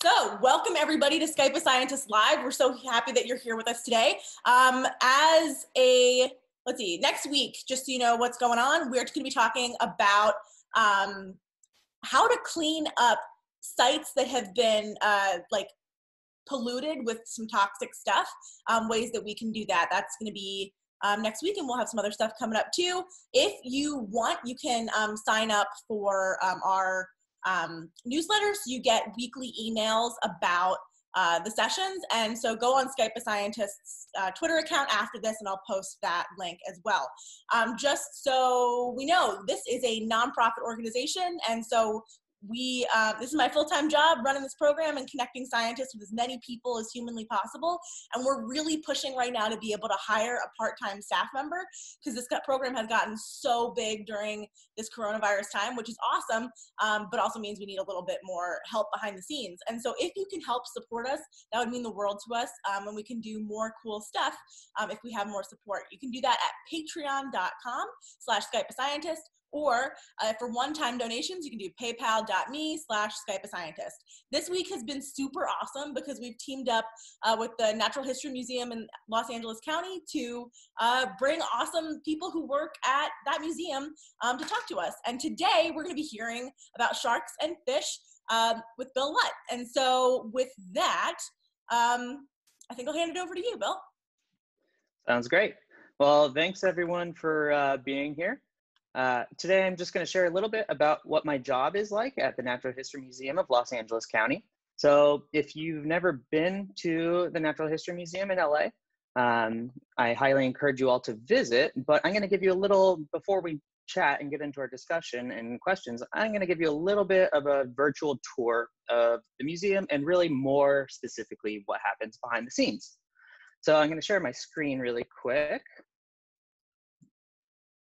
So, welcome everybody to Skype a Scientist Live. We're so happy that you're here with us today. Um, as a, let's see, next week, just so you know what's going on, we're going to be talking about um, how to clean up sites that have been uh, like polluted with some toxic stuff, um, ways that we can do that. That's going to be um, next week, and we'll have some other stuff coming up too. If you want, you can um, sign up for um, our um, newsletters. You get weekly emails about uh, the sessions. And so go on Skype a Scientist's uh, Twitter account after this, and I'll post that link as well. Um, just so we know, this is a nonprofit organization, and so we uh, this is my full-time job running this program and connecting scientists with as many people as humanly possible and we're really pushing right now to be able to hire a part-time staff member because this program has gotten so big during this coronavirus time which is awesome um, but also means we need a little bit more help behind the scenes. And so if you can help support us that would mean the world to us um, and we can do more cool stuff um, if we have more support. You can do that at patreon.com slash skype a scientist or uh, for one-time donations, you can do paypal.me slash Skype a Scientist. This week has been super awesome because we've teamed up uh, with the Natural History Museum in Los Angeles County to uh, bring awesome people who work at that museum um, to talk to us. And today we're going to be hearing about sharks and fish um, with Bill Ludt. And so with that, um, I think I'll hand it over to you, Bill. Sounds great. Well, thanks everyone for uh, being here. Uh, today, I'm just going to share a little bit about what my job is like at the Natural History Museum of Los Angeles County. So if you've never been to the Natural History Museum in LA, um, I highly encourage you all to visit, but I'm going to give you a little, before we chat and get into our discussion and questions, I'm going to give you a little bit of a virtual tour of the museum and really more specifically what happens behind the scenes. So I'm going to share my screen really quick.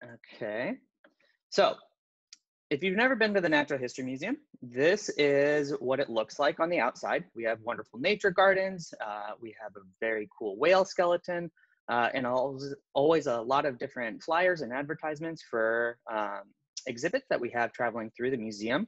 Okay. So if you've never been to the Natural History Museum, this is what it looks like on the outside. We have wonderful nature gardens. Uh, we have a very cool whale skeleton uh, and always, always a lot of different flyers and advertisements for um, exhibits that we have traveling through the museum.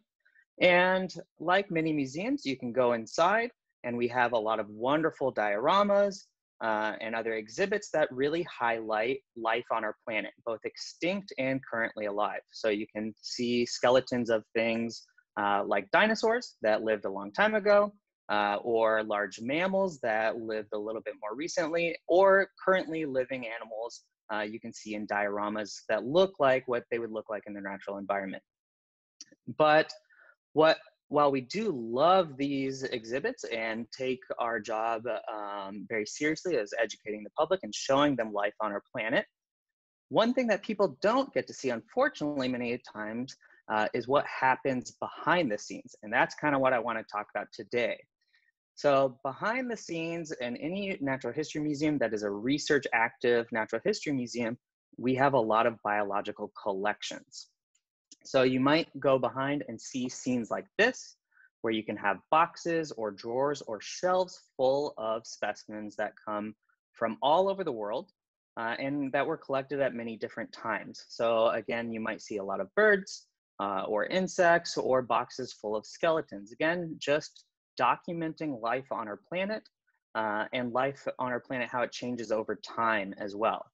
And like many museums, you can go inside and we have a lot of wonderful dioramas, uh, and other exhibits that really highlight life on our planet, both extinct and currently alive. So you can see skeletons of things uh, like dinosaurs that lived a long time ago, uh, or large mammals that lived a little bit more recently, or currently living animals uh, you can see in dioramas that look like what they would look like in their natural environment. But what while we do love these exhibits and take our job um, very seriously as educating the public and showing them life on our planet, one thing that people don't get to see, unfortunately, many times, uh, is what happens behind the scenes. And that's kind of what I want to talk about today. So, behind the scenes in any natural history museum that is a research active natural history museum, we have a lot of biological collections. So you might go behind and see scenes like this, where you can have boxes or drawers or shelves full of specimens that come from all over the world uh, and that were collected at many different times. So again, you might see a lot of birds uh, or insects or boxes full of skeletons. Again, just documenting life on our planet uh, and life on our planet, how it changes over time as well.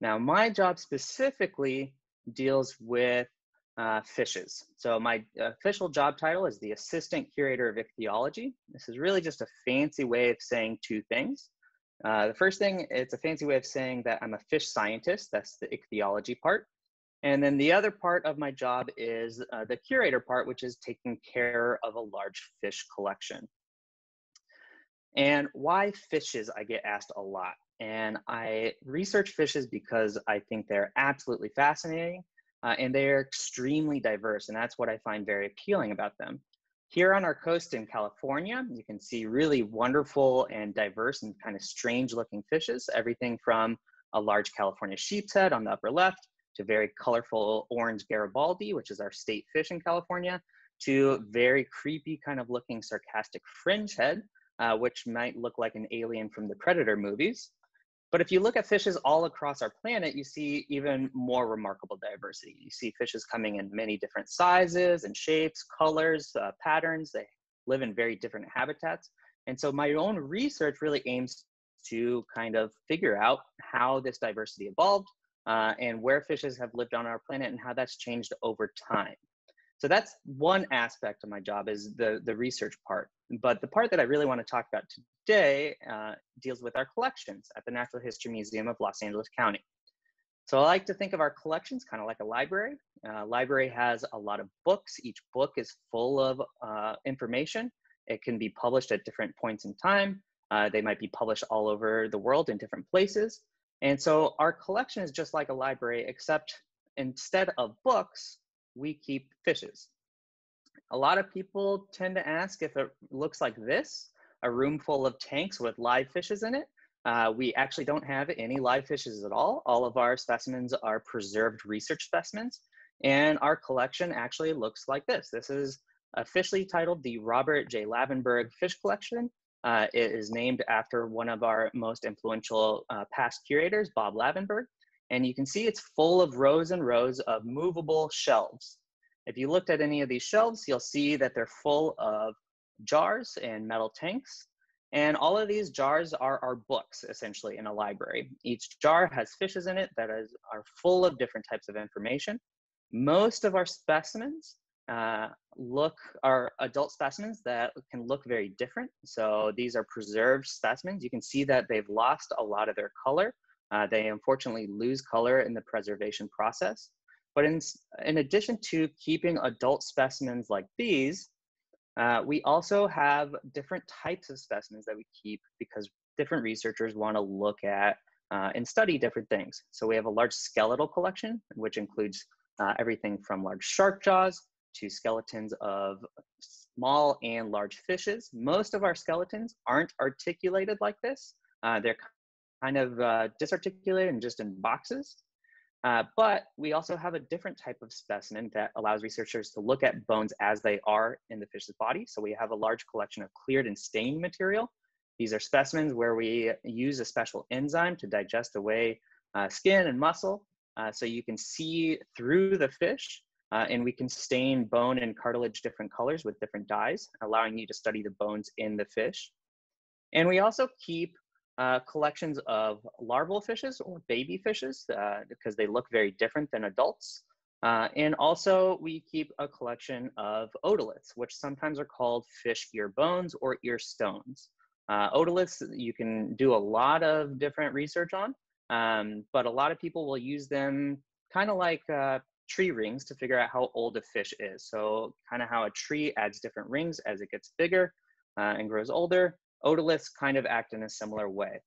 Now, my job specifically deals with uh, fishes. So my official job title is the Assistant Curator of Ichthyology. This is really just a fancy way of saying two things. Uh, the first thing, it's a fancy way of saying that I'm a fish scientist. That's the ichthyology part. And then the other part of my job is uh, the curator part, which is taking care of a large fish collection. And why fishes, I get asked a lot. And I research fishes because I think they're absolutely fascinating uh, and they're extremely diverse, and that's what I find very appealing about them. Here on our coast in California, you can see really wonderful and diverse and kind of strange looking fishes, everything from a large California sheep's head on the upper left to very colorful orange Garibaldi, which is our state fish in California, to very creepy kind of looking sarcastic fringe head, uh, which might look like an alien from the Predator movies. But if you look at fishes all across our planet, you see even more remarkable diversity. You see fishes coming in many different sizes and shapes, colors, uh, patterns. They live in very different habitats. And so my own research really aims to kind of figure out how this diversity evolved uh, and where fishes have lived on our planet and how that's changed over time. So that's one aspect of my job is the, the research part. But the part that I really want to talk about today uh, deals with our collections at the Natural History Museum of Los Angeles County. So I like to think of our collections kind of like a library. Uh, library has a lot of books. Each book is full of uh, information. It can be published at different points in time. Uh, they might be published all over the world in different places. And so our collection is just like a library, except instead of books, we keep fishes. A lot of people tend to ask if it looks like this, a room full of tanks with live fishes in it. Uh, we actually don't have any live fishes at all. All of our specimens are preserved research specimens. And our collection actually looks like this. This is officially titled the Robert J. Lavenberg Fish Collection. Uh, it is named after one of our most influential uh, past curators, Bob Lavenberg. And you can see it's full of rows and rows of movable shelves. If you looked at any of these shelves, you'll see that they're full of jars and metal tanks. And all of these jars are our books, essentially, in a library. Each jar has fishes in it that is, are full of different types of information. Most of our specimens uh, look are adult specimens that can look very different. So these are preserved specimens. You can see that they've lost a lot of their color. Uh, they unfortunately lose color in the preservation process. But in, in addition to keeping adult specimens like these, uh, we also have different types of specimens that we keep because different researchers want to look at uh, and study different things. So we have a large skeletal collection, which includes uh, everything from large shark jaws to skeletons of small and large fishes. Most of our skeletons aren't articulated like this. Uh, they're kind of uh, disarticulated and just in boxes. Uh, but we also have a different type of specimen that allows researchers to look at bones as they are in the fish's body. So we have a large collection of cleared and stained material. These are specimens where we use a special enzyme to digest away uh, skin and muscle. Uh, so you can see through the fish uh, and we can stain bone and cartilage different colors with different dyes, allowing you to study the bones in the fish. And we also keep uh, collections of larval fishes or baby fishes uh, because they look very different than adults. Uh, and also we keep a collection of otoliths, which sometimes are called fish ear bones or ear stones. Uh, otoliths you can do a lot of different research on, um, but a lot of people will use them kind of like uh, tree rings to figure out how old a fish is. So kind of how a tree adds different rings as it gets bigger and grows older. Otoliths kind of act in a similar way.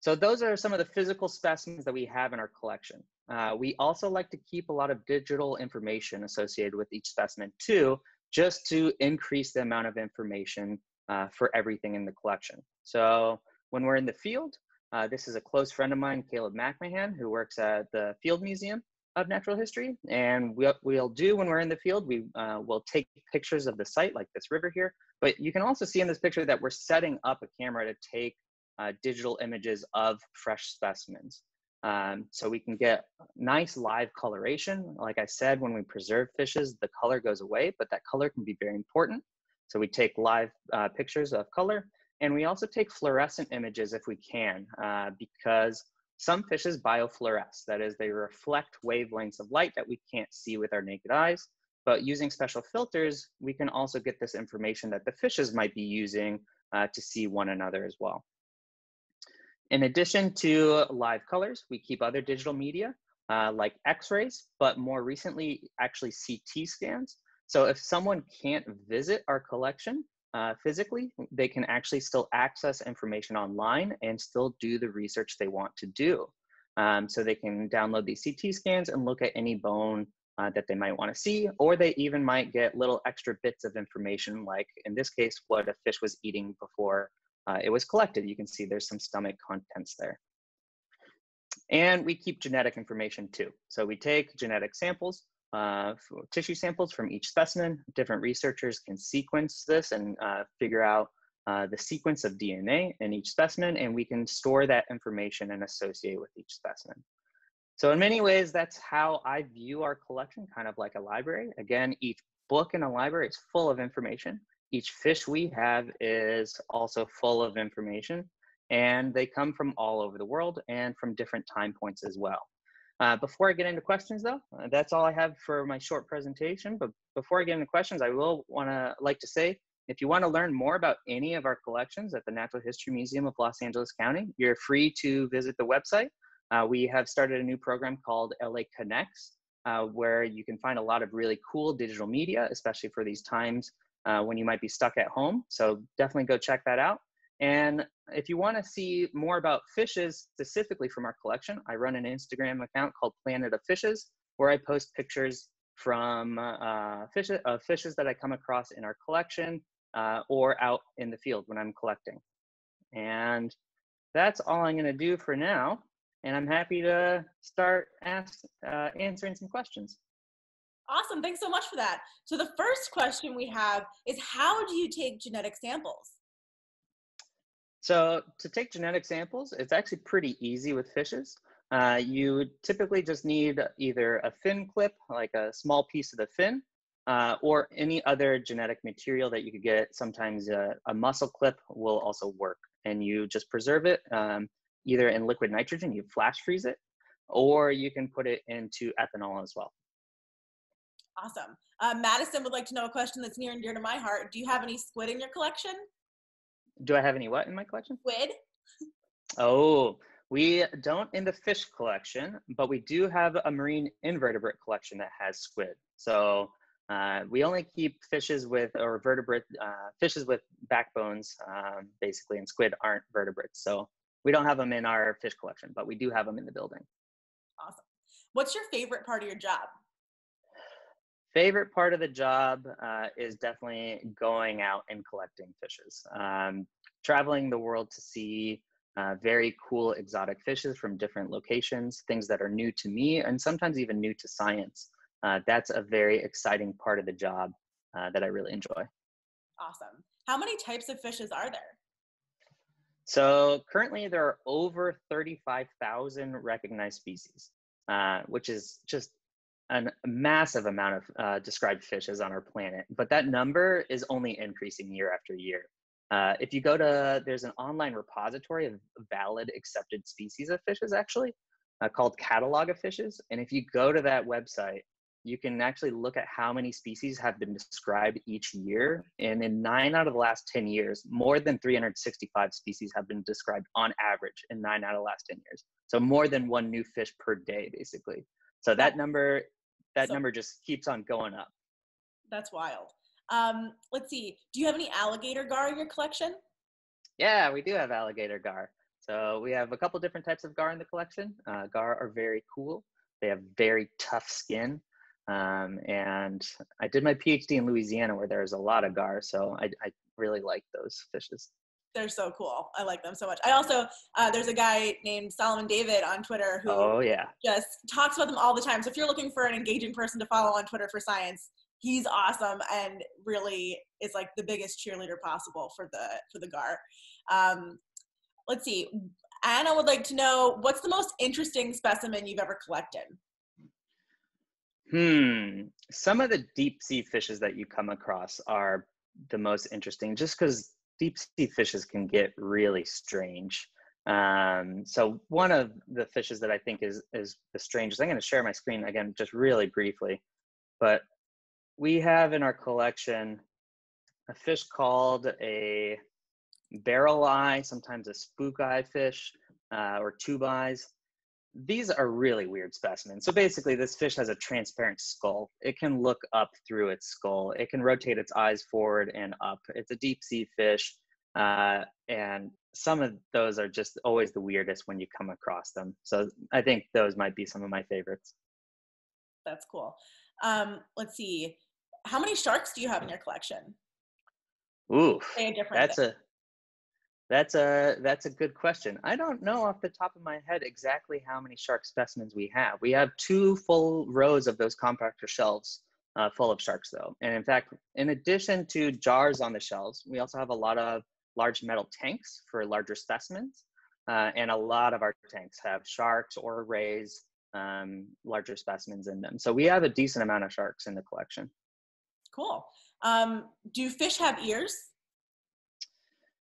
So those are some of the physical specimens that we have in our collection. Uh, we also like to keep a lot of digital information associated with each specimen too, just to increase the amount of information uh, for everything in the collection. So when we're in the field, uh, this is a close friend of mine, Caleb McMahan, who works at the Field Museum of natural history. And what we'll do when we're in the field, we uh, will take pictures of the site like this river here. But you can also see in this picture that we're setting up a camera to take uh, digital images of fresh specimens. Um, so we can get nice live coloration. Like I said, when we preserve fishes, the color goes away, but that color can be very important. So we take live uh, pictures of color and we also take fluorescent images if we can, uh, because some fishes biofluoresce, that is, they reflect wavelengths of light that we can't see with our naked eyes. But using special filters, we can also get this information that the fishes might be using uh, to see one another as well. In addition to live colors, we keep other digital media uh, like x-rays, but more recently, actually CT scans. So if someone can't visit our collection, uh, physically, they can actually still access information online and still do the research they want to do. Um, so they can download these CT scans and look at any bone uh, that they might want to see, or they even might get little extra bits of information, like in this case, what a fish was eating before uh, it was collected. You can see there's some stomach contents there. And we keep genetic information too. So we take genetic samples uh, tissue samples from each specimen. Different researchers can sequence this and uh, figure out uh, the sequence of DNA in each specimen, and we can store that information and associate with each specimen. So in many ways, that's how I view our collection, kind of like a library. Again, each book in a library is full of information. Each fish we have is also full of information, and they come from all over the world and from different time points as well. Uh, before I get into questions, though, uh, that's all I have for my short presentation. But before I get into questions, I will want to like to say, if you want to learn more about any of our collections at the Natural History Museum of Los Angeles County, you're free to visit the website. Uh, we have started a new program called LA Connects, uh, where you can find a lot of really cool digital media, especially for these times uh, when you might be stuck at home. So definitely go check that out. And if you want to see more about fishes specifically from our collection, I run an Instagram account called Planet of Fishes, where I post pictures from uh, fishes, uh, fishes that I come across in our collection uh, or out in the field when I'm collecting. And that's all I'm going to do for now. And I'm happy to start ask, uh, answering some questions. Awesome. Thanks so much for that. So, the first question we have is How do you take genetic samples? So to take genetic samples, it's actually pretty easy with fishes. Uh, you typically just need either a fin clip, like a small piece of the fin, uh, or any other genetic material that you could get. Sometimes a, a muscle clip will also work. And you just preserve it um, either in liquid nitrogen, you flash freeze it, or you can put it into ethanol as well. Awesome. Uh, Madison would like to know a question that's near and dear to my heart. Do you have any squid in your collection? Do I have any what in my collection? Squid. Oh, we don't in the fish collection, but we do have a marine invertebrate collection that has squid. So uh, we only keep fishes with or vertebrate uh, fishes with backbones, um, basically, and squid aren't vertebrates. So we don't have them in our fish collection, but we do have them in the building. Awesome. What's your favorite part of your job? Favorite part of the job uh, is definitely going out and collecting fishes. Um, traveling the world to see uh, very cool exotic fishes from different locations things that are new to me and sometimes even new to science. Uh, that's a very exciting part of the job uh, that i really enjoy. Awesome. How many types of fishes are there? So currently there are over 35000 recognized species uh, which is just a massive amount of uh, described fishes on our planet, but that number is only increasing year after year. Uh, if you go to, there's an online repository of valid accepted species of fishes actually uh, called Catalog of Fishes. And if you go to that website, you can actually look at how many species have been described each year. And in nine out of the last 10 years, more than 365 species have been described on average in nine out of the last 10 years. So more than one new fish per day, basically. So that number that so, number just keeps on going up. That's wild. Um, let's see. Do you have any alligator gar in your collection? Yeah, we do have alligator gar. So we have a couple different types of gar in the collection. Uh, gar are very cool. They have very tough skin. Um, and I did my PhD in Louisiana where there's a lot of gar, so I, I really like those fishes they're so cool. I like them so much. I also uh, there's a guy named Solomon David on Twitter who oh yeah just talks about them all the time. So if you're looking for an engaging person to follow on Twitter for science, he's awesome and really is like the biggest cheerleader possible for the for the GAR. Um, let's see. Anna would like to know what's the most interesting specimen you've ever collected. Hmm. Some of the deep sea fishes that you come across are the most interesting, just because deep sea fishes can get really strange. Um, so one of the fishes that I think is is the strangest. I'm going to share my screen again, just really briefly, but we have in our collection a fish called a barrel eye, sometimes a spook eye fish, uh, or tube eyes these are really weird specimens. So basically, this fish has a transparent skull. It can look up through its skull. It can rotate its eyes forward and up. It's a deep sea fish. Uh, and some of those are just always the weirdest when you come across them. So I think those might be some of my favorites. That's cool. Um, let's see. How many sharks do you have in your collection? Ooh, that's a that's a that's a good question. I don't know off the top of my head exactly how many shark specimens we have. We have two full rows of those compactor shelves uh, full of sharks, though. And in fact, in addition to jars on the shelves, we also have a lot of large metal tanks for larger specimens. Uh, and a lot of our tanks have sharks or rays, um, larger specimens in them. So we have a decent amount of sharks in the collection. Cool. Um, do fish have ears?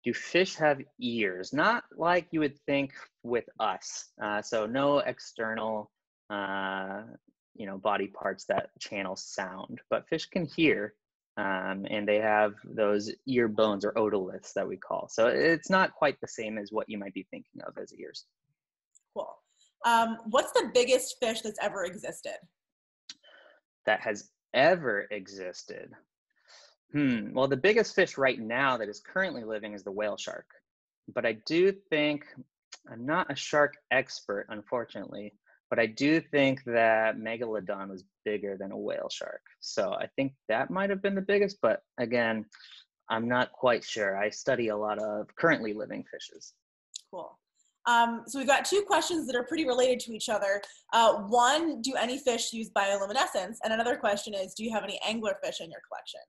Do fish have ears? Not like you would think with us. Uh, so no external, uh, you know, body parts that channel sound, but fish can hear, um, and they have those ear bones or otoliths that we call. So it's not quite the same as what you might be thinking of as ears. Cool. Um, what's the biggest fish that's ever existed? That has ever existed. Hmm. Well, the biggest fish right now that is currently living is the whale shark. But I do think, I'm not a shark expert, unfortunately, but I do think that Megalodon was bigger than a whale shark. So I think that might have been the biggest, but again, I'm not quite sure. I study a lot of currently living fishes. Cool. Um, so we've got two questions that are pretty related to each other. Uh, one, do any fish use bioluminescence? And another question is, do you have any anglerfish in your collection?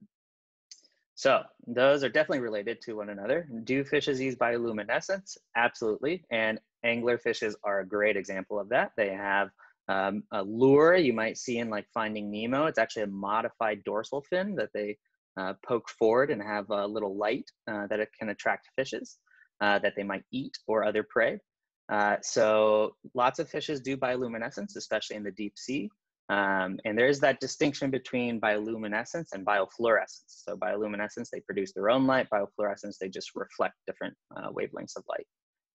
So those are definitely related to one another. Do fishes use bioluminescence? Absolutely. And angler fishes are a great example of that. They have um, a lure you might see in like Finding Nemo. It's actually a modified dorsal fin that they uh, poke forward and have a little light uh, that it can attract fishes uh, that they might eat or other prey. Uh, so lots of fishes do bioluminescence, especially in the deep sea. Um, and there is that distinction between bioluminescence and biofluorescence. So bioluminescence, they produce their own light. Biofluorescence, they just reflect different uh, wavelengths of light.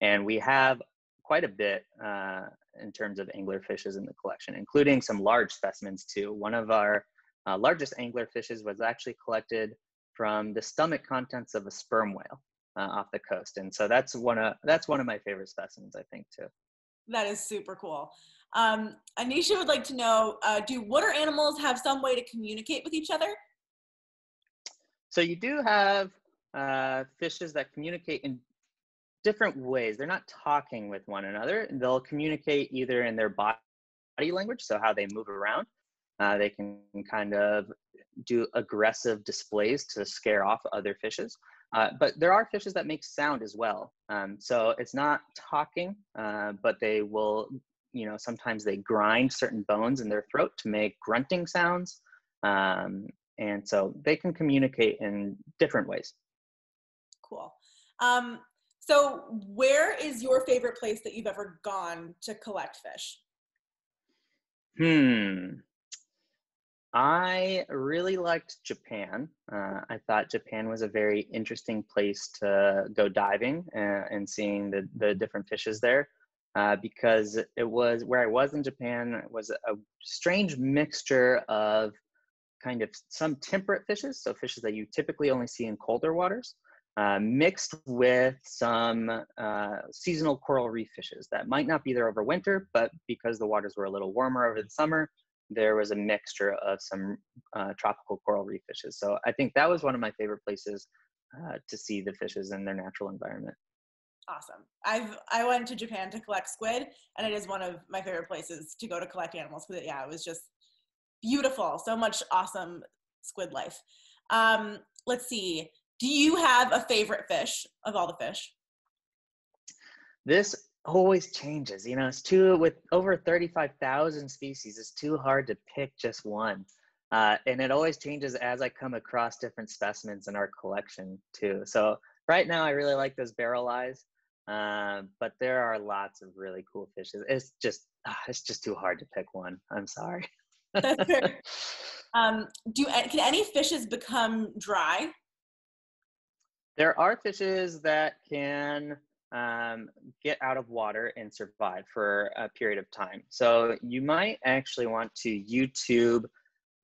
And we have quite a bit uh, in terms of angler fishes in the collection, including some large specimens too. One of our uh, largest angler fishes was actually collected from the stomach contents of a sperm whale uh, off the coast. And so that's one of, that's one of my favorite specimens, I think too. That is super cool. Um, Anisha would like to know, uh, do water animals have some way to communicate with each other? So you do have uh, fishes that communicate in different ways. They're not talking with one another. They'll communicate either in their body language, so how they move around. Uh, they can kind of do aggressive displays to scare off other fishes. Uh, but there are fishes that make sound as well. Um, so it's not talking, uh, but they will you know, sometimes they grind certain bones in their throat to make grunting sounds. Um, and so they can communicate in different ways. Cool. Um, so, where is your favorite place that you've ever gone to collect fish? Hmm. I really liked Japan. Uh, I thought Japan was a very interesting place to go diving uh, and seeing the, the different fishes there uh, because it was where I was in Japan was a strange mixture of kind of some temperate fishes, so fishes that you typically only see in colder waters, uh, mixed with some uh, seasonal coral reef fishes that might not be there over winter, but because the waters were a little warmer over the summer, there was a mixture of some uh, tropical coral reef fishes. So I think that was one of my favorite places uh, to see the fishes in their natural environment awesome. I've I went to Japan to collect squid, and it is one of my favorite places to go to collect animals. Because yeah, it was just beautiful. So much awesome squid life. Um, let's see. Do you have a favorite fish of all the fish? This always changes. You know, it's too with over thirty-five thousand species. It's too hard to pick just one. Uh, and it always changes as I come across different specimens in our collection too. So right now, I really like those barrel eyes. Um, but there are lots of really cool fishes. It's just ah, it's just too hard to pick one. I'm sorry. Um, do can any fishes become dry? There are fishes that can um, get out of water and survive for a period of time. So you might actually want to YouTube,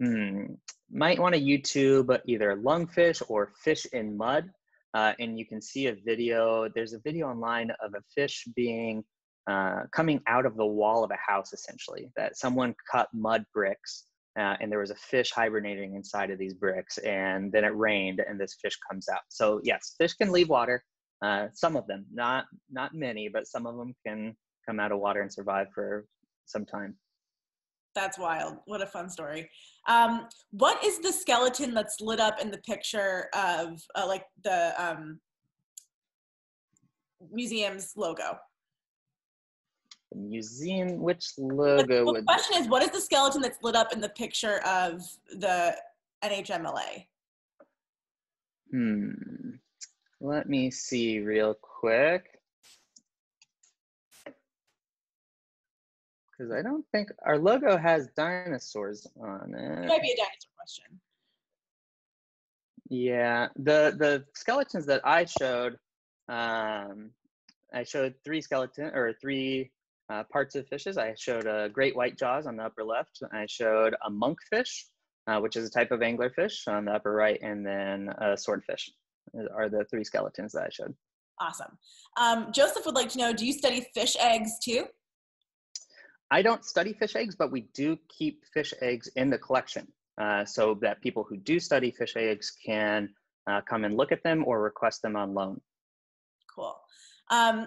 hmm, might want to YouTube either lungfish or fish in mud uh, and you can see a video. There's a video online of a fish being uh, coming out of the wall of a house, essentially. That someone cut mud bricks, uh, and there was a fish hibernating inside of these bricks, and then it rained, and this fish comes out. So yes, fish can leave water. Uh, some of them, not not many, but some of them can come out of water and survive for some time. That's wild. What a fun story. Um, what is the skeleton that's lit up in the picture of uh, like the um, museum's logo? The museum, which logo? The, the question is, what is the skeleton that's lit up in the picture of the NHMLA? Hmm. Let me see real quick. Because I don't think our logo has dinosaurs on It it. might be a dinosaur question. Yeah, the the skeletons that I showed, um, I showed three skeleton or three uh, parts of fishes. I showed a great white jaws on the upper left. I showed a monkfish, uh, which is a type of anglerfish on the upper right, and then a swordfish are the three skeletons that I showed. Awesome. Um, Joseph would like to know, do you study fish eggs too? I don't study fish eggs, but we do keep fish eggs in the collection uh, so that people who do study fish eggs can uh, come and look at them or request them on loan. Cool. Um,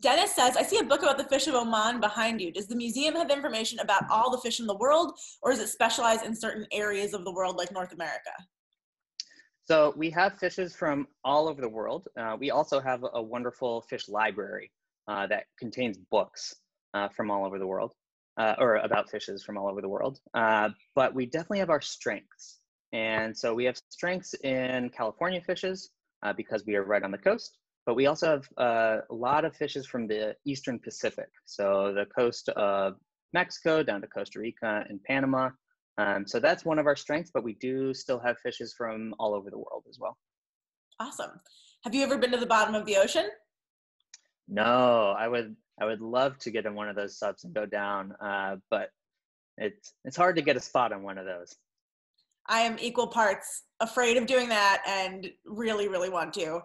Dennis says, I see a book about the fish of Oman behind you. Does the museum have information about all the fish in the world, or is it specialized in certain areas of the world like North America? So we have fishes from all over the world. Uh, we also have a wonderful fish library uh, that contains books uh, from all over the world, uh, or about fishes from all over the world. Uh, but we definitely have our strengths. And so we have strengths in California fishes uh, because we are right on the coast. But we also have a lot of fishes from the Eastern Pacific. So the coast of Mexico down to Costa Rica and Panama. Um, so that's one of our strengths, but we do still have fishes from all over the world as well. Awesome. Have you ever been to the bottom of the ocean? No, I would I would love to get in one of those subs and go down, uh, but it's it's hard to get a spot on one of those. I am equal parts afraid of doing that and really, really want to.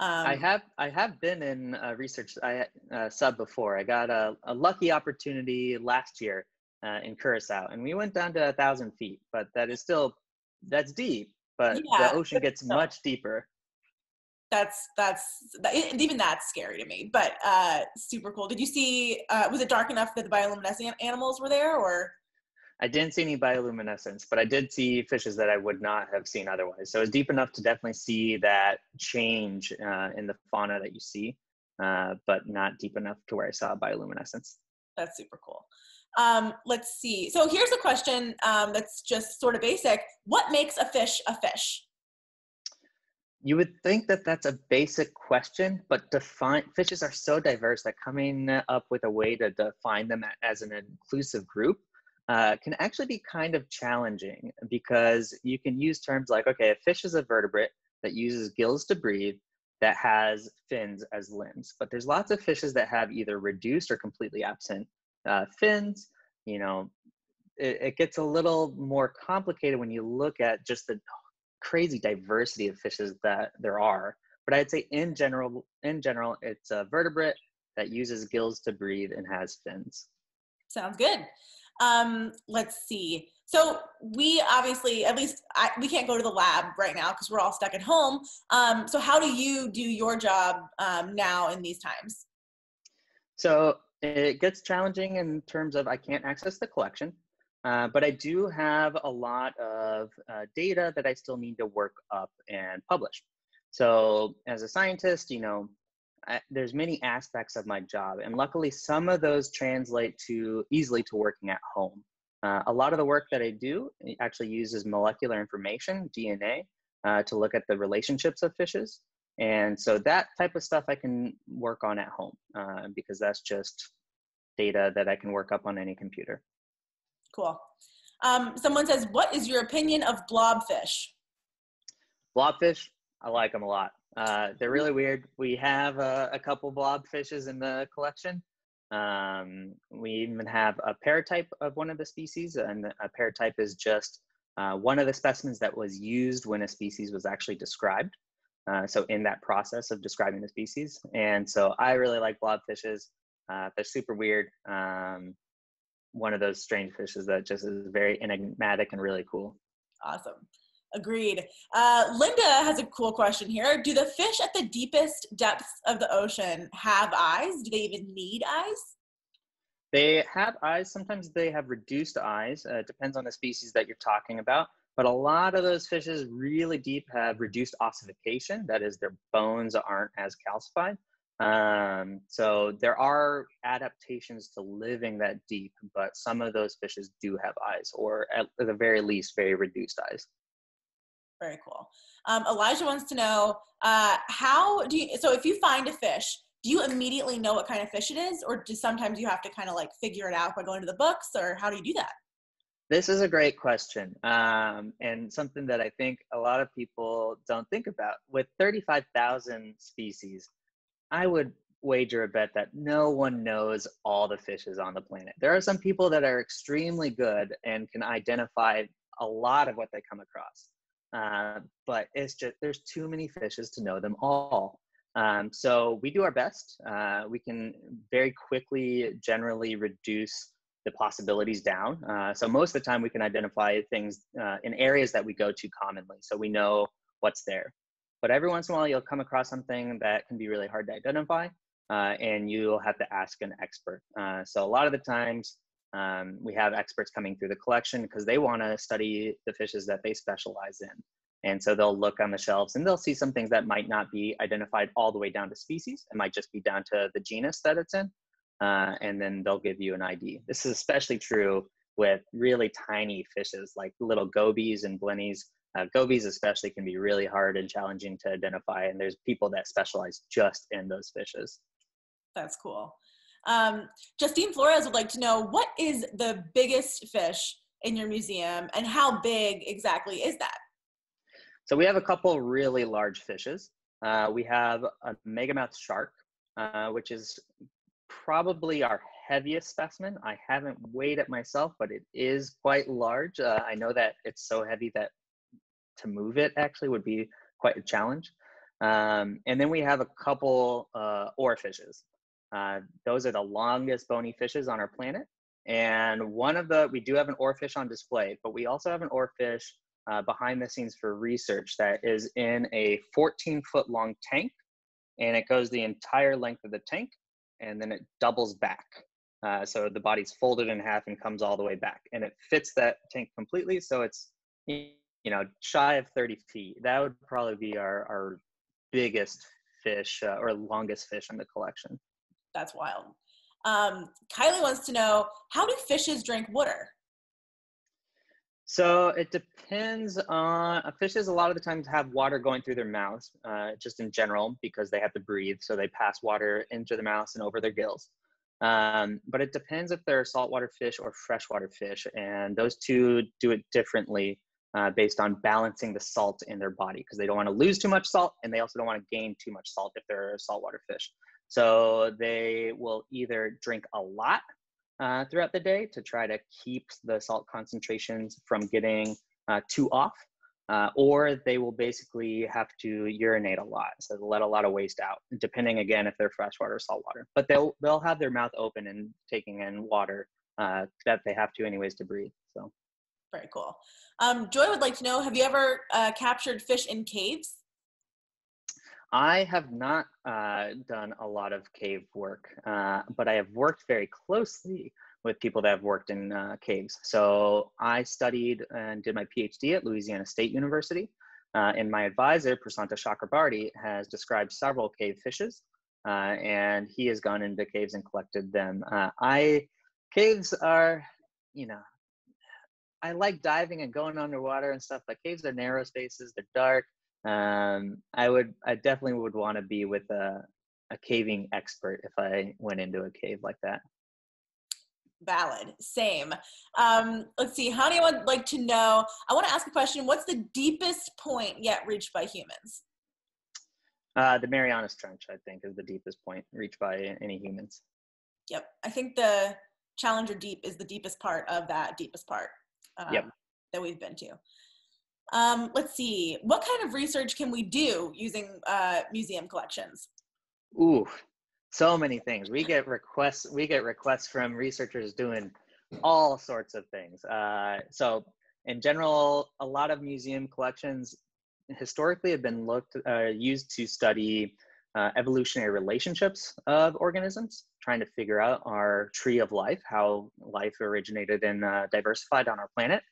Um, I have I have been in a research I, uh, sub before. I got a, a lucky opportunity last year uh, in Curacao, and we went down to a thousand feet. But that is still that's deep. But Yeah, the ocean gets much deeper. That's that's that, e- even that's scary to me, but uh, super cool. Did you see? Uh, was it dark enough that the bioluminescent animals were there, or I didn't see any bioluminescence, but I did see fishes that I would not have seen otherwise. So it was deep enough to definitely see that change uh, in the fauna that you see, uh, but not deep enough to where I saw bioluminescence. That's super cool. Um, let's see. So here's a question um, that's just sort of basic. What makes a fish a fish? You would think that that's a basic question, but define fishes are so diverse that coming up with a way to define them as an inclusive group uh, can actually be kind of challenging because you can use terms like, okay, a fish is a vertebrate that uses gills to breathe that has fins as limbs, but there's lots of fishes that have either reduced or completely absent uh, fins. You know, it, it gets a little more complicated when you look at just the crazy diversity of fishes that there are. But I'd say in general, in general, it's a vertebrate that uses gills to breathe and has fins. Sounds good. Um, let's see. So we obviously, at least I, we can't go to the lab right now because we're all stuck at home. Um, so how do you do your job um, now in these times? So it gets challenging in terms of I can't access the collection, uh, but I do have a lot of uh, data that I still need to work up and publish. So as a scientist, you know, I, there's many aspects of my job, and luckily some of those translate to easily to working at home. Uh, a lot of the work that I do actually uses molecular information, DNA, uh, to look at the relationships of fishes. And so that type of stuff I can work on at home uh, because that's just data that I can work up on any computer. Cool. Um, someone says, what is your opinion of blobfish? Blobfish, I like them a lot. Uh, they're really weird. We have a, a couple blobfishes in the collection. Um, we even have a paratype of one of the species, and a paratype is just uh, one of the specimens that was used when a species was actually described. Uh, so in that process of describing the species. And so I really like blobfishes. Uh, they're super weird. Um, one of those strange fishes that just is very enigmatic and really cool. Awesome. Agreed. Uh, Linda has a cool question here. Do the fish at the deepest depths of the ocean have eyes? Do they even need eyes? They have eyes. Sometimes they have reduced eyes. Uh, it depends on the species that you're talking about. But a lot of those fishes really deep have reduced ossification. That is, their bones aren't as calcified. Um, so there are adaptations to living that deep, but some of those fishes do have eyes, or at the very least, very reduced eyes. Very cool. Um, Elijah wants to know uh, how do you, so if you find a fish, do you immediately know what kind of fish it is? Or do sometimes you have to kind of like figure it out by going to the books or how do you do that? This is a great question um, and something that I think a lot of people don't think about. With 35,000 species, I would wager a bet that no one knows all the fishes on the planet. There are some people that are extremely good and can identify a lot of what they come across. Uh, but it's just there's too many fishes to know them all. Um, so we do our best. Uh, we can very quickly generally reduce the possibilities down. Uh, so most of the time we can identify things uh, in areas that we go to commonly. So we know what's there. But every once in a while you'll come across something that can be really hard to identify uh, and you'll have to ask an expert. Uh, so a lot of the times um, we have experts coming through the collection because they want to study the fishes that they specialize in. And so they'll look on the shelves and they'll see some things that might not be identified all the way down to species. It might just be down to the genus that it's in uh, and then they'll give you an ID. This is especially true with really tiny fishes like little gobies and blennies. Uh, gobies especially can be really hard and challenging to identify, and there's people that specialize just in those fishes. That's cool. Um, Justine Flores would like to know what is the biggest fish in your museum, and how big exactly is that? So we have a couple really large fishes. Uh, we have a megamouth shark, uh, which is probably our heaviest specimen. I haven't weighed it myself, but it is quite large. Uh, I know that it's so heavy that to move it actually would be quite a challenge. Um, and then we have a couple uh, oarfishes. Uh, those are the longest bony fishes on our planet. And one of the, we do have an oarfish on display, but we also have an oarfish uh, behind the scenes for research that is in a 14 foot long tank and it goes the entire length of the tank and then it doubles back. Uh, so the body's folded in half and comes all the way back, and it fits that tank completely. So it's know shy of 30 feet. That would probably be our our biggest fish uh, or longest fish in the collection. That's wild. Um, Kylie wants to know how do fishes drink water? So it depends on uh, fishes. A lot of the times have water going through their mouths, uh, just in general, because they have to breathe. So they pass water into their mouths and over their gills. Um, but it depends if they're saltwater fish or freshwater fish, and those two do it differently uh, based on balancing the salt in their body because they don't want to lose too much salt, and they also don't want to gain too much salt if they're a saltwater fish. So they will either drink a lot uh, throughout the day to try to keep the salt concentrations from getting uh, too off. Uh, or they will basically have to urinate a lot, so let a lot of waste out, depending again if they're freshwater or saltwater. But they'll they'll have their mouth open and taking in water uh, that they have to anyways to breathe. So very cool. Um, Joy would like to know: Have you ever uh, captured fish in caves? I have not uh, done a lot of cave work, uh, but I have worked very closely with people that have worked in uh, caves. So I studied and did my PhD at Louisiana State University. Uh, and my advisor, Prasanta Chakrabarty, has described several cave fishes, uh, and he has gone into caves and collected them. Uh, I caves are, you know, I like diving and going underwater and stuff, but caves are narrow spaces. They're dark um, I would, I definitely would want to be with a, a caving expert if I went into a cave like that. Valid. Same. Um, let's see. Hani would like to know. I want to ask a question. What's the deepest point yet reached by humans? Uh, the Marianas Trench, I think, is the deepest point reached by any humans. Yep. I think the Challenger Deep is the deepest part of that deepest part um, yep. that we've been to. Um, let's see, what kind of research can we do using uh, museum collections? Ooh, so many things. We get requests. We get requests from researchers doing all sorts of things. Uh, so, in general, a lot of museum collections historically have been looked uh, used to study uh, evolutionary relationships of organisms, trying to figure out our tree of life, how life originated and uh, diversified on our planet.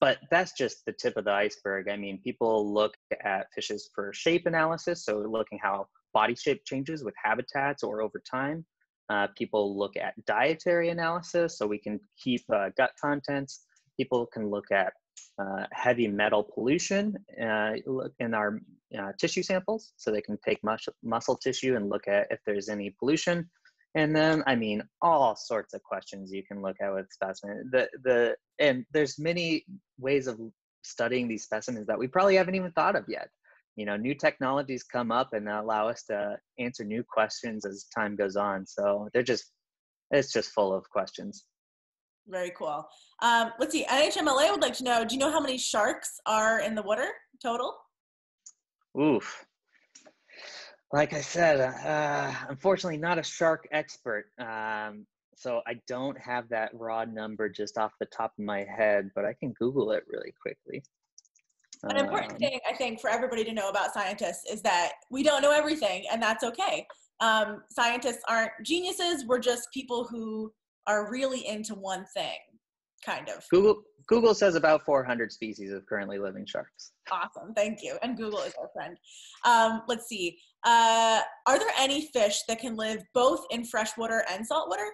But that's just the tip of the iceberg. I mean, people look at fishes for shape analysis, so looking how body shape changes with habitats or over time. Uh, people look at dietary analysis, so we can keep uh, gut contents. People can look at uh, heavy metal pollution uh, in our uh, tissue samples. So they can take mus- muscle tissue and look at if there's any pollution. And then, I mean, all sorts of questions you can look at with specimen. The the and there's many ways of studying these specimens that we probably haven't even thought of yet. You know, new technologies come up and allow us to answer new questions as time goes on. So they're just, it's just full of questions. Very cool. Um, let's see. NHMLA would like to know: Do you know how many sharks are in the water total? Oof. Like I said, uh, unfortunately, not a shark expert. Um, so I don't have that raw number just off the top of my head, but I can Google it really quickly. An important um, thing I think for everybody to know about scientists is that we don't know everything, and that's okay. Um, scientists aren't geniuses; we're just people who are really into one thing, kind of. Google Google says about 400 species of currently living sharks. Awesome, thank you. And Google is our friend. Um, let's see. Uh, are there any fish that can live both in freshwater and saltwater?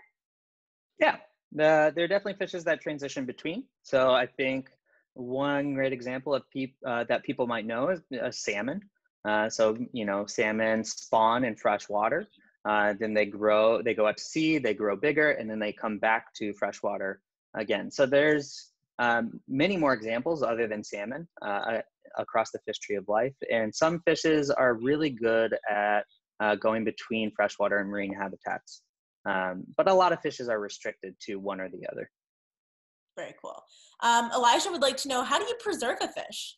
Yeah, uh, there are definitely fishes that transition between. So I think one great example of peop- uh, that people might know is uh, salmon. Uh, so you know, salmon spawn in fresh water. Uh, then they grow, they go up to sea, they grow bigger, and then they come back to freshwater again. So there's um, many more examples other than salmon uh, across the fish tree of life. And some fishes are really good at uh, going between freshwater and marine habitats. Um, but a lot of fishes are restricted to one or the other. Very cool. Um, Elijah would like to know how do you preserve a fish?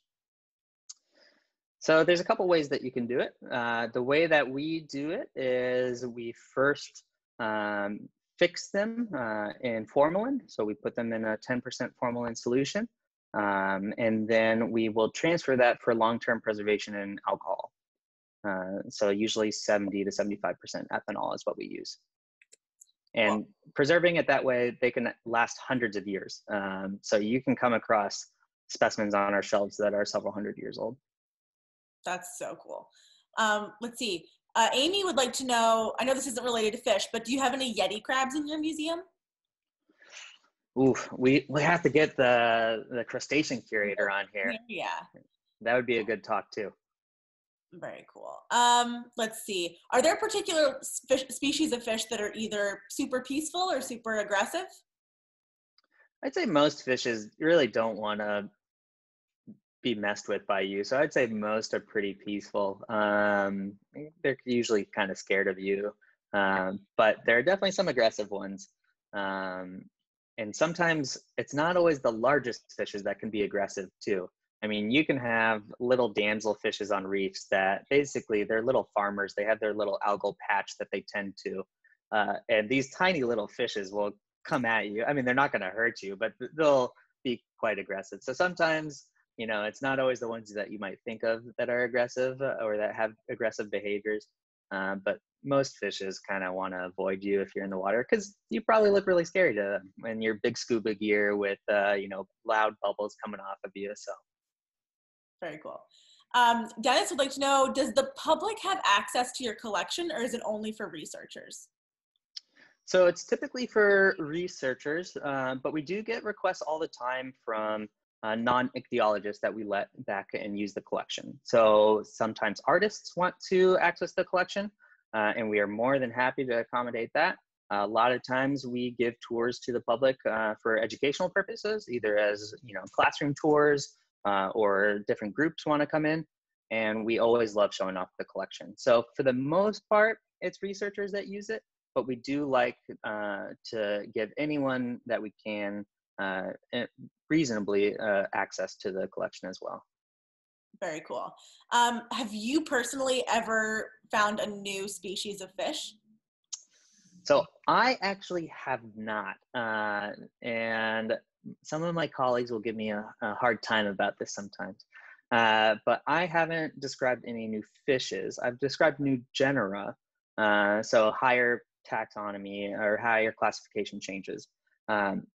So there's a couple ways that you can do it. Uh, the way that we do it is we first um, fix them uh, in formalin. So we put them in a 10% formalin solution. Um, and then we will transfer that for long-term preservation in alcohol. Uh, so usually 70 to 75% ethanol is what we use. And preserving it that way, they can last hundreds of years. Um, so you can come across specimens on our shelves that are several hundred years old. That's so cool. Um, let's see. Uh, Amy would like to know. I know this isn't related to fish, but do you have any Yeti crabs in your museum? Oof, we we have to get the the crustacean curator on here. Yeah, that would be a good talk too. Very cool. Um, let's see. Are there particular species of fish that are either super peaceful or super aggressive? I'd say most fishes really don't want to be messed with by you. So I'd say most are pretty peaceful. Um, they're usually kind of scared of you, um, but there are definitely some aggressive ones. Um, and sometimes it's not always the largest fishes that can be aggressive too. I mean, you can have little damsel fishes on reefs that basically they're little farmers. They have their little algal patch that they tend to. Uh, and these tiny little fishes will come at you. I mean, they're not going to hurt you, but they'll be quite aggressive. So sometimes you know it's not always the ones that you might think of that are aggressive uh, or that have aggressive behaviors uh, but most fishes kind of want to avoid you if you're in the water because you probably look really scary to them in your big scuba gear with uh, you know loud bubbles coming off of you so. Very cool. Um, dennis would like to know does the public have access to your collection or is it only for researchers? So it's typically for researchers, uh, but we do get requests all the time from uh, non-ichthyologists that we let back and use the collection. So sometimes artists want to access the collection, uh, and we are more than happy to accommodate that. A lot of times we give tours to the public uh, for educational purposes, either as you know classroom tours uh, or different groups want to come in, and we always love showing off the collection. So for the most part, it's researchers that use it, but we do like uh, to give anyone that we can uh, reasonably uh, access to the collection as well. Very cool. Um, have you personally ever found a new species of fish? So I actually have not, uh, and some of my colleagues will give me a, a hard time about this sometimes. Uh, but I haven't described any new fishes. I've described new genera, uh, so higher taxonomy or higher classification changes. Um,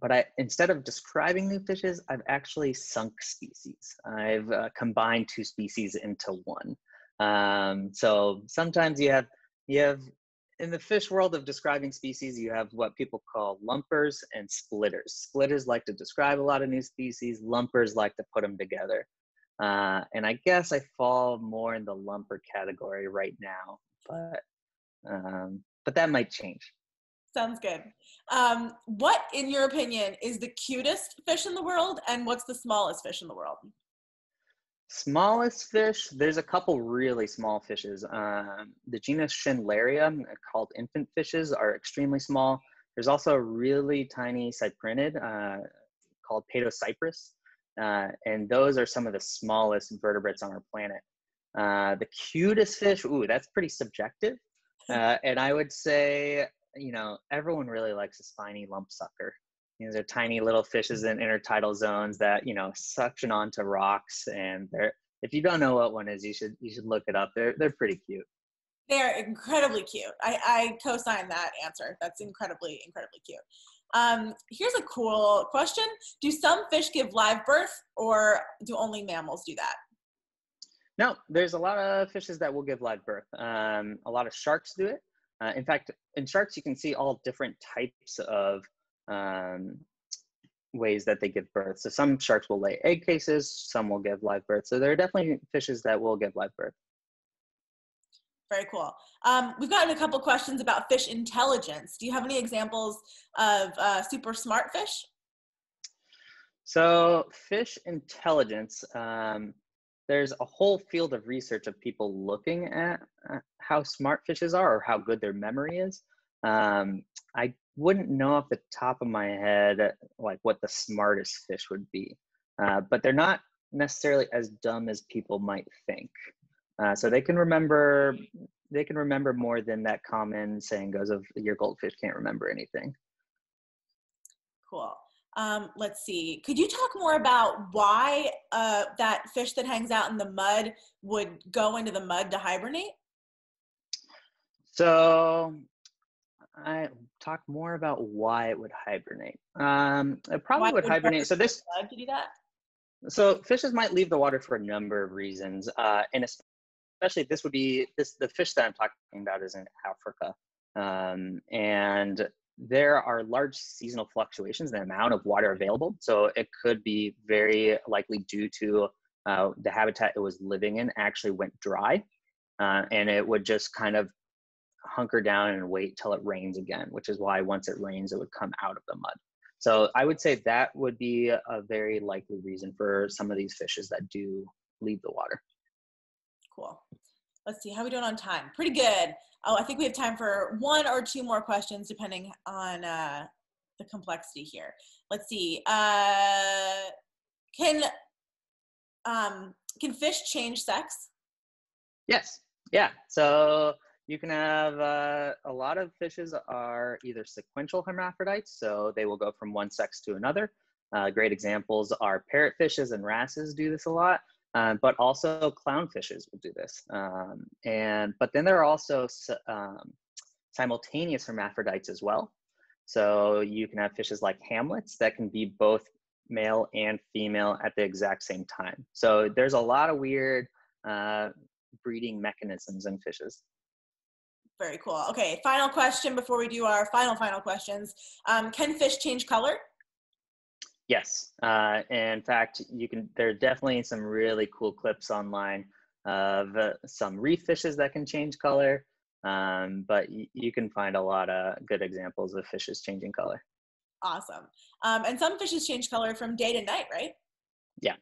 but I instead of describing new fishes, I've actually sunk species. I've uh, combined two species into one. Um, so sometimes you have you have in the fish world of describing species, you have what people call lumpers and splitters. Splitters like to describe a lot of new species. Lumpers like to put them together. Uh, and I guess I fall more in the lumper category right now, but um, but that might change. Sounds good. Um, what, in your opinion, is the cutest fish in the world, and what's the smallest fish in the world? Smallest fish, there's a couple really small fishes. Um, the genus Schindleria, uh, called infant fishes, are extremely small. There's also a really tiny cyprinid uh, called Paedocypris, uh, and those are some of the smallest vertebrates on our planet. Uh, the cutest fish, ooh, that's pretty subjective. Uh, and I would say, you know, everyone really likes a spiny lump sucker. These are tiny little fishes in intertidal zones that you know suction onto rocks, and they're. If you don't know what one is, you should you should look it up. They're they're pretty cute. They are incredibly cute. I, I co-sign that answer. That's incredibly incredibly cute. Um, here's a cool question: Do some fish give live birth, or do only mammals do that? No, there's a lot of fishes that will give live birth. Um, a lot of sharks do it. Uh, in fact, in sharks, you can see all different types of um, ways that they give birth. So some sharks will lay egg cases, some will give live birth. So there are definitely fishes that will give live birth. Very cool. Um, we've gotten a couple questions about fish intelligence. Do you have any examples of uh, super smart fish? So fish intelligence, um, there's a whole field of research of people looking at uh, how smart fishes are or how good their memory is. Um, I wouldn't know off the top of my head like what the smartest fish would be, uh, but they're not necessarily as dumb as people might think. Uh, so they can remember they can remember more than that common saying goes of your goldfish can't remember anything. Cool. Um, let's see. Could you talk more about why uh, that fish that hangs out in the mud would go into the mud to hibernate? So I talk more about why it would hibernate. Um, it probably why would hibernate. So this to do that. So fishes might leave the water for a number of reasons, uh, and especially this would be this the fish that I'm talking about is in Africa, um, and there are large seasonal fluctuations in the amount of water available. So it could be very likely due to uh, the habitat it was living in actually went dry, uh, and it would just kind of hunker down and wait till it rains again, which is why once it rains, it would come out of the mud. So I would say that would be a very likely reason for some of these fishes that do leave the water. Cool. Let's see, how we doing on time? Pretty good. Oh, I think we have time for one or two more questions depending on uh, the complexity here. Let's see. Uh, can um, can fish change sex? Yes. Yeah. So you can have uh, a lot of fishes are either sequential hermaphrodites, so they will go from one sex to another. Uh, great examples are parrotfishes and wrasses do this a lot, uh, but also clownfishes will do this. Um, and but then there are also um, simultaneous hermaphrodites as well. So you can have fishes like hamlets that can be both male and female at the exact same time. So there's a lot of weird uh, breeding mechanisms in fishes. Very cool. Okay, final question before we do our final, final questions. Um, can fish change color? Yes. Uh, in fact, you can. There are definitely some really cool clips online of uh, some reef fishes that can change color, um, but you can find a lot of good examples of fishes changing color. Awesome. Um, and some fishes change color from day to night, right? Yeah.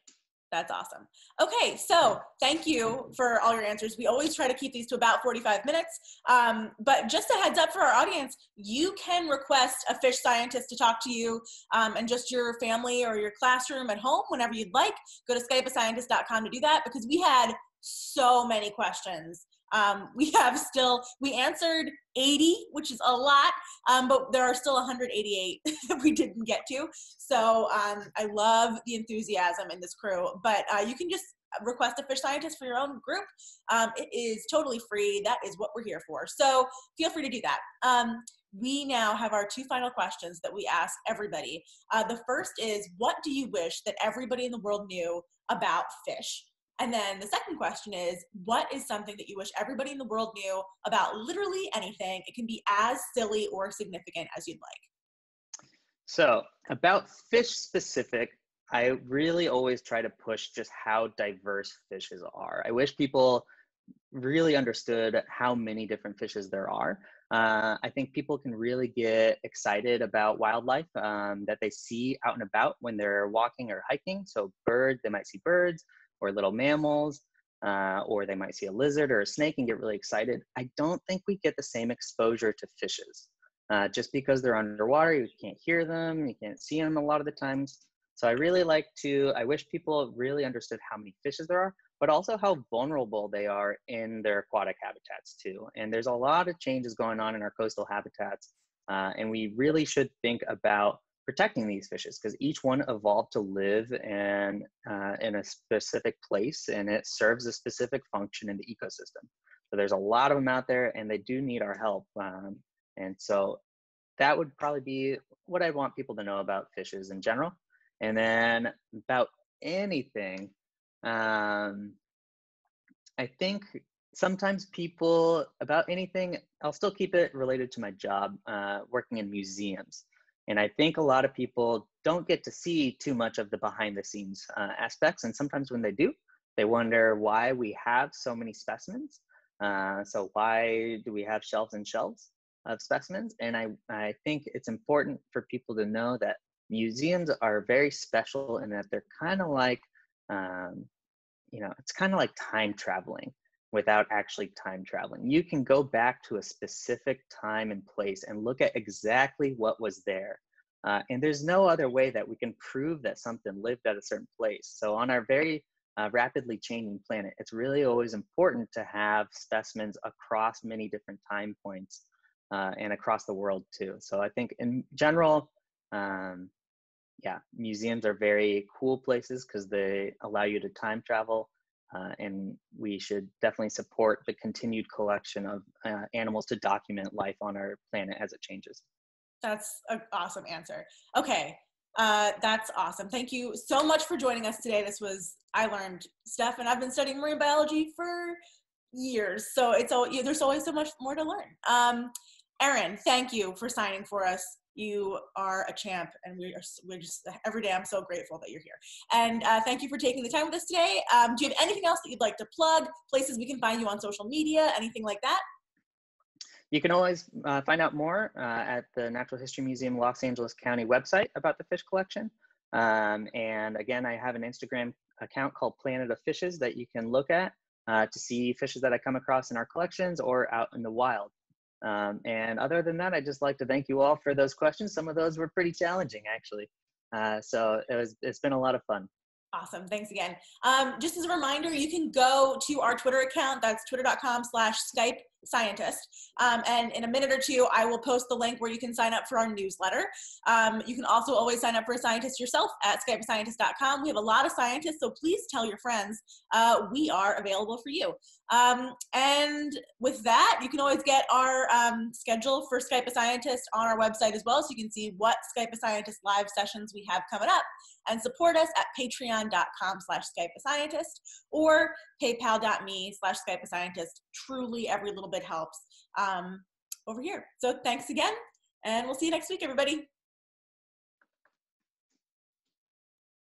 That's awesome. Okay, so thank you for all your answers. We always try to keep these to about 45 minutes. Um, but just a heads up for our audience, you can request a fish scientist to talk to you um, and just your family or your classroom at home whenever you'd like. Go to skypeascientist.com to do that because we had so many questions um, we have still, we answered 80, which is a lot, um, but there are still 188 that we didn't get to. So um, I love the enthusiasm in this crew, but uh, you can just request a fish scientist for your own group. Um, it is totally free. That is what we're here for. So feel free to do that. Um, we now have our two final questions that we ask everybody. Uh, the first is, what do you wish that everybody in the world knew about fish? And then the second question is what is something that you wish everybody in the world knew about literally anything? It can be as silly or significant as you'd like. So, about fish specific, I really always try to push just how diverse fishes are. I wish people really understood how many different fishes there are. Uh, I think people can really get excited about wildlife um, that they see out and about when they're walking or hiking. So, birds, they might see birds or little mammals, uh, or they might see a lizard or a snake and get really excited. I don't think we get the same exposure to fishes. Uh, just because they're underwater, you can't hear them, you can't see them a lot of the times. So I really like to, I wish people really understood how many fishes there are, but also how vulnerable they are in their aquatic habitats too. And there's a lot of changes going on in our coastal habitats. Uh, and we really should think about protecting these fishes because each one evolved to live in, uh, in a specific place and it serves a specific function in the ecosystem. So there's a lot of them out there and they do need our help. Um, and so that would probably be what I want people to know about fishes in general. And then about anything, um, I think sometimes people, about anything, I'll still keep it related to my job, uh, working in museums. And I think a lot of people don't get to see too much of the behind the scenes uh, aspects. And sometimes when they do, they wonder why we have so many specimens. Uh, so why do we have shelves and shelves of specimens? And I, I think it's important for people to know that museums are very special and that they're kind of like um, you know it's kind of like time traveling without actually time traveling you can go back to a specific time and place and look at exactly what was there uh, and there's no other way that we can prove that something lived at a certain place so on our very uh, rapidly changing planet it's really always important to have specimens across many different time points uh, and across the world too so i think in general um, yeah, museums are very cool places because they allow you to time travel. Uh, and we should definitely support the continued collection of uh, animals to document life on our planet as it changes. That's an awesome answer. Okay, uh, that's awesome. Thank you so much for joining us today. This was I learned stuff, and I've been studying marine biology for years, so it's all there's always so much more to learn. Um, Erin, thank you for signing for us you are a champ, and we are we're just every day. I'm so grateful that you're here, and uh, thank you for taking the time with us today. Um, do you have anything else that you'd like to plug? Places we can find you on social media, anything like that? You can always uh, find out more uh, at the Natural History Museum Los Angeles County website about the fish collection. Um, and again, I have an Instagram account called Planet of Fishes that you can look at uh, to see fishes that I come across in our collections or out in the wild. Um, and other than that, I'd just like to thank you all for those questions. Some of those were pretty challenging, actually. Uh, so it was, it's been a lot of fun. Awesome. Thanks again. Um, just as a reminder, you can go to our Twitter account. That's twitter.com slash Skype scientist. Um, and in a minute or two, I will post the link where you can sign up for our newsletter. Um, you can also always sign up for a scientist yourself at skypescientist.com. We have a lot of scientists, so please tell your friends uh, we are available for you. Um, and with that, you can always get our um, schedule for Skype a Scientist on our website as well, so you can see what Skype a Scientist live sessions we have coming up and support us at patreon.com slash Skype a Scientist or paypal.me slash Skype a Scientist. Truly, every little bit helps um, over here. So thanks again, and we'll see you next week, everybody.